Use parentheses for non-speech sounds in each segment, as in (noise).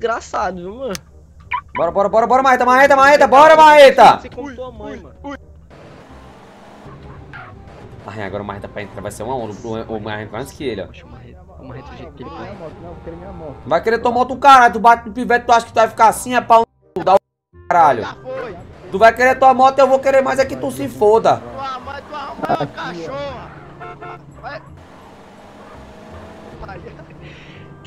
desgraçado, viu, mano? Bora, bora, bora, bora, Maeta, Maeta, Maeta, bora, Maeta! Você como tua mãe, mano. Ai, agora o Maeta pra entrar vai ser uma onda, o, o Maeta antes que ele, ó. O Marreto do jeito que ele. Vai querer tomar outro caralho, tu bate no pivete, tu acha que tu vai ficar assim, é pau no dá o caralho. Tu vai querer tua moto, eu vou querer mais é que tu se foda. Tua mãe, tua mãe, cachorra. Vai. Vai.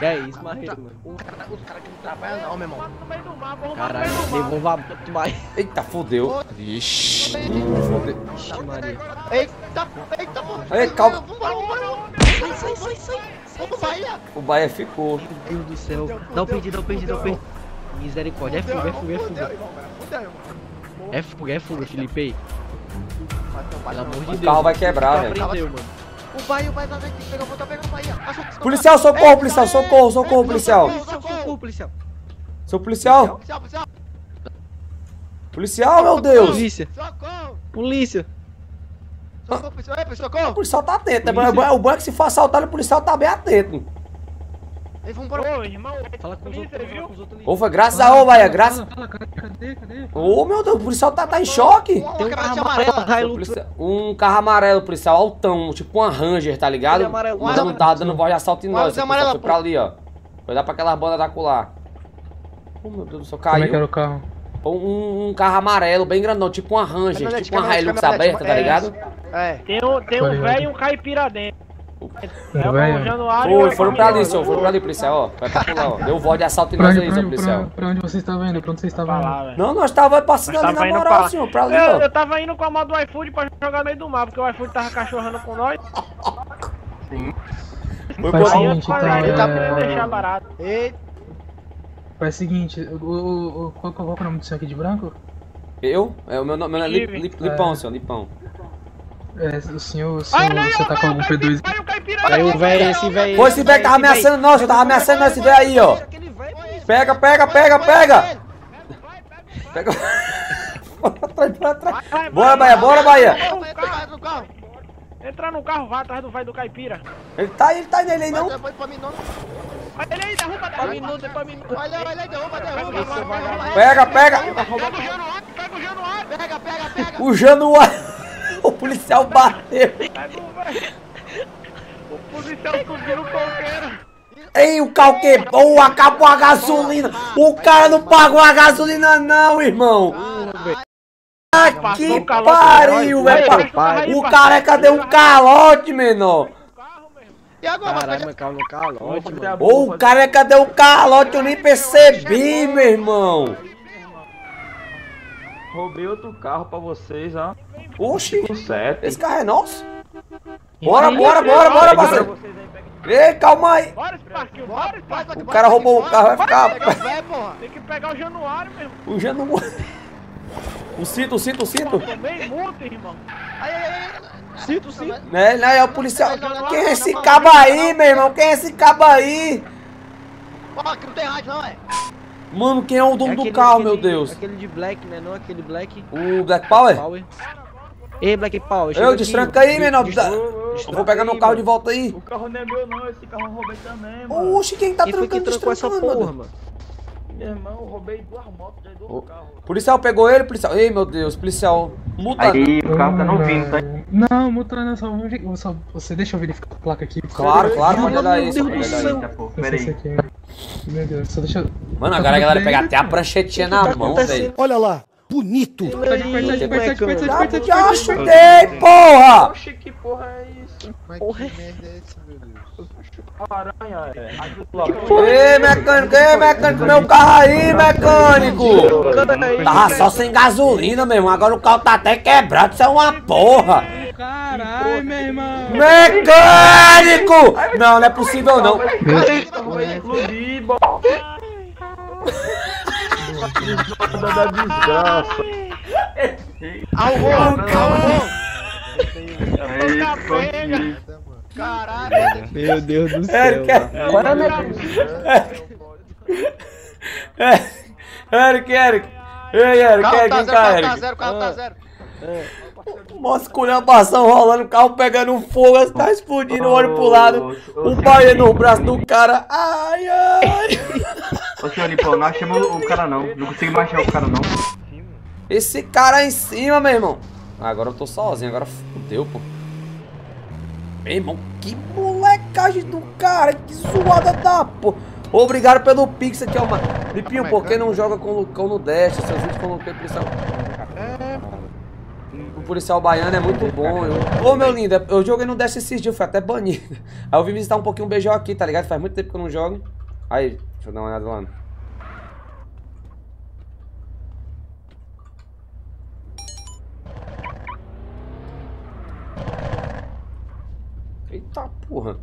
Que é isso, Marreto, mano? Os caras os cara que não trabalham não, meu irmão. Caralho, levou vapo mais. Eita, fodeu. Ixi. Fodeu. Ixi, Maria. Eita, eita, pô. Ei, calma. Vambora, vambora. Sai, sai, sai, sai. Vamos, Bahia. O Bahia ficou. Meu Deus do céu. Dá o perdi, dá o perdi, dá o perdi. Misericórdia. É fuga, é fuga, é fuga. É fuga, é fuga, Felipe. Pelo amor de Deus. carro vai quebrar, Tu velho. O Bahia, o Bahia tá aqui. Tá pegando o Bahia. Policial, socorro, policial, socorro, socorro, policial. Socorro, policial. Seu policial? Policial, meu Deus. Polícia, Socorro. polícia. Socorro, policial. Ei, O socorro. policial tá atento. né? O é que se for assaltado, o policial tá bem atento. Ei, vambora. Ô, irmão, Fala com os outros, viu? com os outros. Ô, foi graças a ô, Bahia, graças. Fala, fala, cara, cadê, cadê? Ô, meu Deus, o policial tá, tá em choque. Tem um carro amarelo, O Hilux. policia- Um carro amarelo, policial, altão, tipo uma Ranger, tá ligado? Ele é amarelo. Não tá dando voz de assalto em nós. amarelo, policial foi pra ali, ó. Foi lá pra aquelas bandas da colar. Oh, meu Deus do céu, Como é que era caiu. o carro? Um, um carro amarelo, bem grandão, tipo uma Ranger, Caminhonete, tipo uma caminhonete, Hilux aberta, tá é ligado? É. Tem um, tem um velho e um caipira dentro. É o? Januário. Foi, foram pra ali, senhor, foram pra ali, policial, ó. Vai pra (laughs) lá, ó. Deu voz de assalto em Pra nós aí, pra, onde, policial. pra, pra onde você estava indo? Pra onde você estava Pra indo? Não, nós tava passando Nós ali tava na moral, pra- senhor, pra ali, Eu, ó. eu tava indo com a moto do iFood pra jogar no meio do mar, porque o iFood tava cachorrando com nós. Foi Faz eu seguinte, então, falei, ele tá é... deixar barato. Ei, Faz o seguinte, o, o, o, qual, qual é o nome do senhor aqui de branco? Eu? É, o meu nome é Lip-. Lip- Lipão, É. senhor, Lipão. É, o senhor, o Ai, senhor, não, você tá com algum P2... Vai o caipira Aí o velho, esse velho. Foi esse velho que tava ameaçando nós, eu tava ameaçando nós, esse velho aí, ó. Velho, Pega, pega, pega, pega! Pega. Atrás, pra trás. Vai, vai, Bora, vai, Bahia, bora, Bahia! Vai, vai, vai no carro. Entra no carro, vai atrás do velho do caipira. Ele tá aí, ele tá nele aí, não? Vai, vai pra mim, não. Vai ele aí, derruba, derruba. minuto. Vai lá, vai lá, derruba, derruba. vai, vai, vai, vai. Pega, pega! Pega o Januário, pega o Januário. Pega, pega, pega. O Januário. O policial bateu. O. O. Ei, o carro quebrou, acabou a gasolina. O cara não pagou a gasolina, não, irmão. Ah, que pariu, velho. O vai. careca deu um calote, menor. Carro, meu irmão. E agora, Caralho, no calote, mano. Ô, o careca deu um calote, eu nem percebi, meu irmão. Roubei outro carro pra vocês, ó. Oxi, esse carro é nosso? Bora, bora, bora, bora, parceiro. Ei, calma aí. Bora esse parquinho, bora esse parquinho. O cara roubou o carro, vai ficar. Tem que pegar o Januário, meu irmão. O Januário. O cinto, o cinto, o cinto. Tomei multa, irmão. Aí, aí, aí. Sinto, sinto. Né, né, é o policial. Quem é esse cabo aí, meu irmão? Quem é esse cabo aí? Ó, aqui não tem rádio, não, é? Mano, quem é o dono Aquele- do carro, meu aquele- Deus? Aquele de Black, né? Não aquele Black O Black Power? Power. Ei, Black Power. Eu, destranca aí, menor. Eu vou pegar meu carro de volta aí. O carro não é meu não, esse carro eu roubei também, mano. Oxi, quem tá Quem trancando, trancou essa porra, mano? Meu irmão, eu roubei duas motos dois Ô. carros. Policial pegou ele, policial. Ei, meu Deus, policial. Multa. Aí, o carro tá não vindo, tá? Não, multa não, só, só você deixa eu verificar a placa aqui. Claro, favor. claro, pode Meu olhar Deus isso. do pode olhar céu. aí. Aqui é- Meu Deus, só deixa eu... Mano, agora a galera pega até a pranchetinha na tá mão, velho. Olha lá, bonito. Sai de perto, sai de perto, sai de perto, sai de perto, sai de perto. Já chutei, porra! Que porra é isso? Porra. Aranha, é. Ei, mecânico, ei, mecânico, meu carro aí, mecânico! Tava só sem gasolina, meu irmão. Agora o carro tá até quebrado, isso é uma porra! Caralho, meu irmão. Mecânico! Não, não é possível não. Explodir, bo... da desgraça. Alô, consegui. Caralho. Meu Deus do céu. Eric, Eric, Eric. Ei, Eric, Carro Eric, tá vem zero, carro tá zero, carro tá zero. Uma esculhambação rolando, o carro pegando fogo, tá explodindo, olho pro lado. O baia no braço do cara. Ai, ai. Ô senhor Lipão, não achamos o cara não. Não conseguimos achar o cara não. Esse cara aí em cima, meu irmão. Ah, agora eu tô sozinho, agora fudeu, pô. Meu irmão, que molecagem do cara, que zoada da pô. Obrigado pelo pix aqui, ó, mano. Lipinho, por que não joga com o Lucão no Dash? Seus vídeos com o Lucão policial. O policial baiano é muito bom. Eu... Ô, meu lindo, eu joguei no Dash esses dias, fui até banido. Aí eu vim visitar um pouquinho o beijão aqui, tá ligado? Faz muito tempo que eu não jogo. Aí, deixa eu dar uma olhada lá. Eita porra.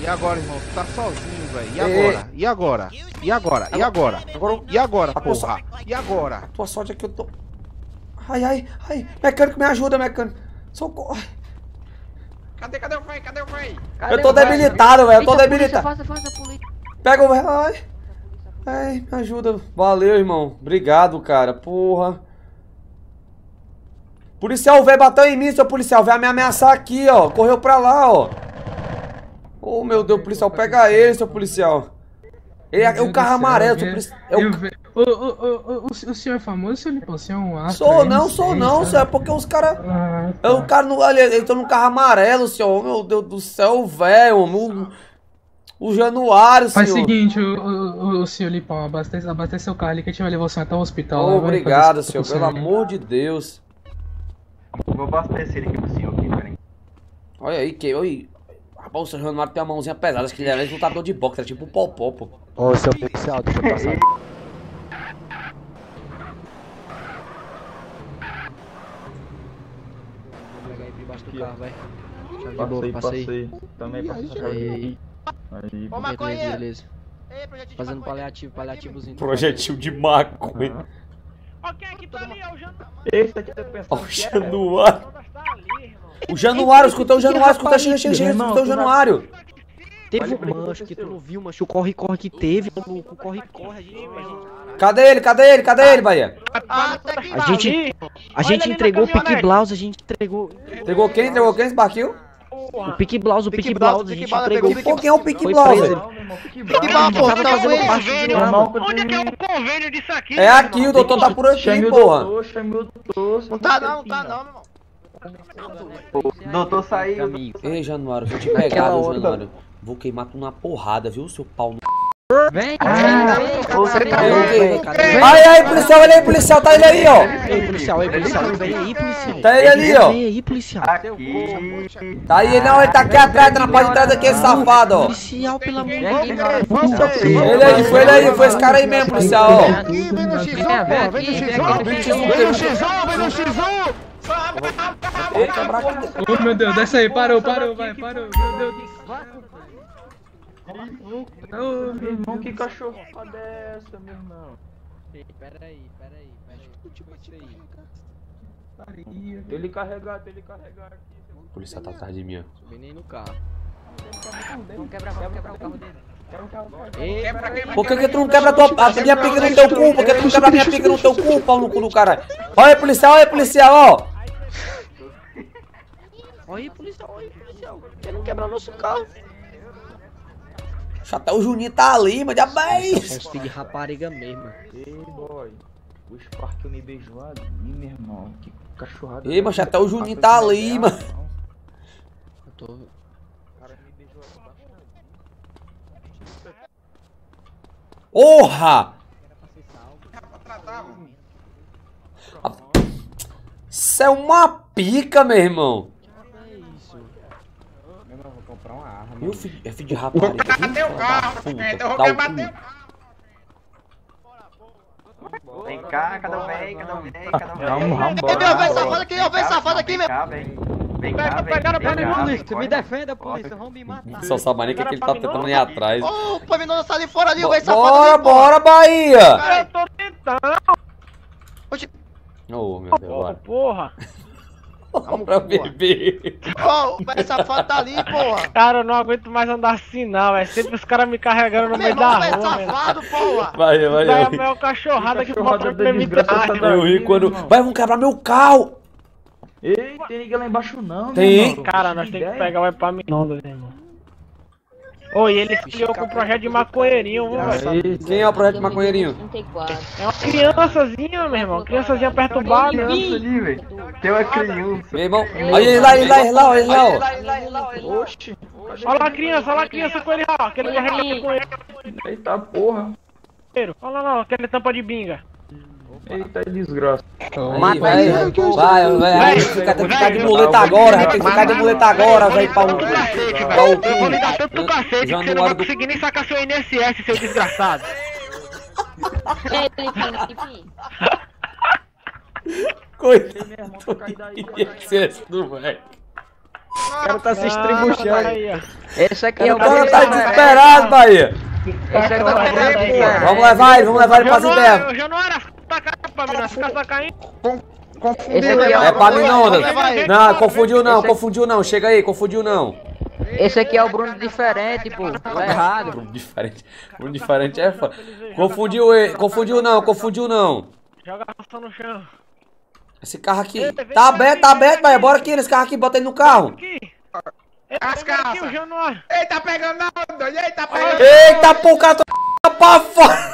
E agora, irmão? Tu tá sozinho, velho. E agora? E agora? E agora? E agora? Agora E agora, A pessoa- porra? E agora? Tua sorte é que eu tô. Ai, ai, ai. Mecânico, me ajuda, mecânico. Socorro. Cadê, cadê o freio? Cadê o freio? Eu tô debilitado, velho. Eu tô Eita, polícia, debilitado. Faça, faça, polícia. Pega o. Ai. Ai, me ajuda. Valeu, irmão. Obrigado, cara. Porra. Policial velho bateu em mim, seu policial. Veio me ameaçar aqui, ó. Correu pra lá, ó. Oh, meu Deus, policial. Pega ele, seu policial. Ele é o carro amarelo, eu seu policial. É o Ô, ô, ô, ô, o, o senhor é famoso, seu Lipão? O senhor é um astro Sou não, sou não, sabe? senhor. É porque os caras. Ah, É o cara no. Ali, ele tá num carro amarelo, senhor. Meu Deus do céu, velho. O, o Januário, senhor. Faz o seguinte, o, o, o senhor Lipão, abastece, abastece seu carro ali que a gente vai levar você até o hospital. vai Obrigado, senhor. Pelo amor de Deus. Vou abastecer ele aqui pro senhor aqui, peraí. Olha aí, que. Oi. Rapaz, o seu Januário tem uma mãozinha pesada. Acho que ele é lutador de boxe. É tipo um popó, pô. Ô, seu policial, deixa eu passar. (laughs) Vou pegar aí por embaixo do carro, vai. Chave de Passei, passei. Também passei. Aí, Ô, beleza, maconheiro! beleza. Ei, projetinho de Fazendo maconha. paliativo, paliativozinho. Projetil de maconha. Ó, quem é que tá ali? É o Jan... Esse aqui tá pensando Ó, o que é. Januário. Tá irmão. O Januário, escutou o Januário, escutou, chega, chega, escutou o Januário. Teve Olha um mancho que tu não viu, mancho. O corre-corre que teve, maluco. Corre-corre, a gente. A gente, Cadê ele? Cadê ele? Cadê ele, Bahia? Ah, tá a gente, a gente entregou o Pique. Blouse, a gente entregou. Entregou quem? Entregou quem esse barquinho? O Pique Blouse, o Pique Pique Blouse, Blouse, a Pique gente Blouse, entregou. Pô, quem é o Pique Foi Blouse? preso. Não, meu irmão, que Que bravo. mal, pô, tá fazendo parte Onde é que é o convênio disso aqui? É aqui, o doutor tá por aqui, Chame o porra. doutor, chame o doutor. Não tá não, não tá não, meu irmão. O doutor saiu. Ei, Januário, vou te pegar, Januário. Vou queimar tu na porrada, viu, seu pau no. Vem, Ah, vem, vem, você tá Vem, vem. Aí, aí, policial, olha aí, policial, tá ele aí, ó. Ei, policial, ei, policial, vem aí, policial. Tá ele ali, ó. Vem aí, policial. Tá aí, não, ele tá aqui atrás, tá na parte de trás aqui, esse safado, ó. Policial, pelo amor de Deus. Ele aí, foi ele aí, foi esse cara aí mesmo, policial, ó. Aqui, vem no X1, porra, vem no X1. Vem no X1, vem no X1. Vou quebrar aqui. Ô, meu Deus, desce aí, parou, parou, vai, parou. Meu Deus do céu. Ô, Meu irmão, que cachorro dessa, meu irmão? Peraí, peraí, peraí. Tipo isso aí. pariu. Ele carregar, ele carregar aqui. O policial tá atrás de mim, ó. Vem nem no carro. Vamos quebrar, vamos quebrar o carro dele. Ei, Quebra, quebra, Por que, que tu não quebra a, tua, a minha pica no teu cu? Por que tu não quebra a minha pica no teu cu, pau no cu do caralho? Olha aí, policial, olha aí, policial, ó. Olha aí, policial, olha aí, policial. Quer não quebrar nosso carro? Até o Juninho tá ali, mas já bem. filhos de rapariga mesmo. Ei, boy. O Spark me beijou ali, meu irmão. Que cachorrada. Ei, mas até o Juninho tá ali, mano. Eu tô... Porra! Isso é uma pica, meu irmão. É isso. Meu filho, é filho de rapariga. viu, filha da puta, dá o cu. Vem cá, cada um vem, cada um vem, cada um vem. Vamos, vamos, Ei, meu, vem safado aqui, ó, vem safado aqui, meu. Vem cá, vem. Vem cá, vem. Pegaram pra vem mim, cá, polícia. vem, Me defenda, polícia. Vão me matar. Só sabe nem o que, ele tá tentando ir atrás. Ô, o Paminoso tá ali fora ali, vem safado Bora, bora, Bahia! Eu tô tentando, Oh, meu Deus, Ô, porra. Vamos pra beber. Ô, o velho safado tá ali, porra. Cara, eu não aguento mais andar assim, não. É sempre os caras me carregando no meio da rua, safado, porra. Vai, vai, a vai. cachorrada que Cachorrada bota da pra da- Eu ri quando. Vai, vamos quebrar meu carro! Ei, tem ninguém lá embaixo não, Tem. meu irmão. Cara, nós temos que pegar o Epaminondas, irmão. Oi, ele criou com o projeto de maconheirinho, viu, velho? Quem é o projeto maconheirinho? 34. É uma criançazinha, meu irmão. Criançazinha perturbada. Criança ali, velho. Tem uma criança. Meu irmão. Olha ele lá, ele lá, ele lá, olha ele lá. Oxi. Olha lá a criança, olha lá a criança com ele lá. Aquele carrega com ele. Eita porra. Olha lá, aquele tampa de binga. Eita desgraça. Aí, vai, vai, vai, vai, fica, tem que ficar de muleta agora, vai ter que ficar de muleta agora, velho, pra um. Pra o Eu vou lhe dar tanto do cacete que você não vai conseguir nem sacar seu INSS, seu desgraçado. Coitado do excesso do velho. O cara tá se estribuchando. aí, ó. Esse aqui é O o cara tá desesperado, Bahia. É o Bahia. Vamos levar ele, vamos levar ele pra Zidé. Eu já não era tacar pra mim, não. Ficar sacando. Esse aqui É é pra mim não. Não, confundiu não, Esse- confundiu não. Chega aí, confundiu não. Esse aqui é o Bruno diferente, pô. Tá errado. Bruno diferente. Bruno diferente é foda. Confundiu ele, confundiu não, confundiu não. Joga a ração no chão. Esse carro aqui. Tá aberto, tá aberto, Bahia. Bora aqui nesse carro aqui, bota ele no carro. Aqui. As Aqui, o Januário. Ei, tá pegando não, doido. Ei, tá pegando. Eita, pô, o cara tá pra fora.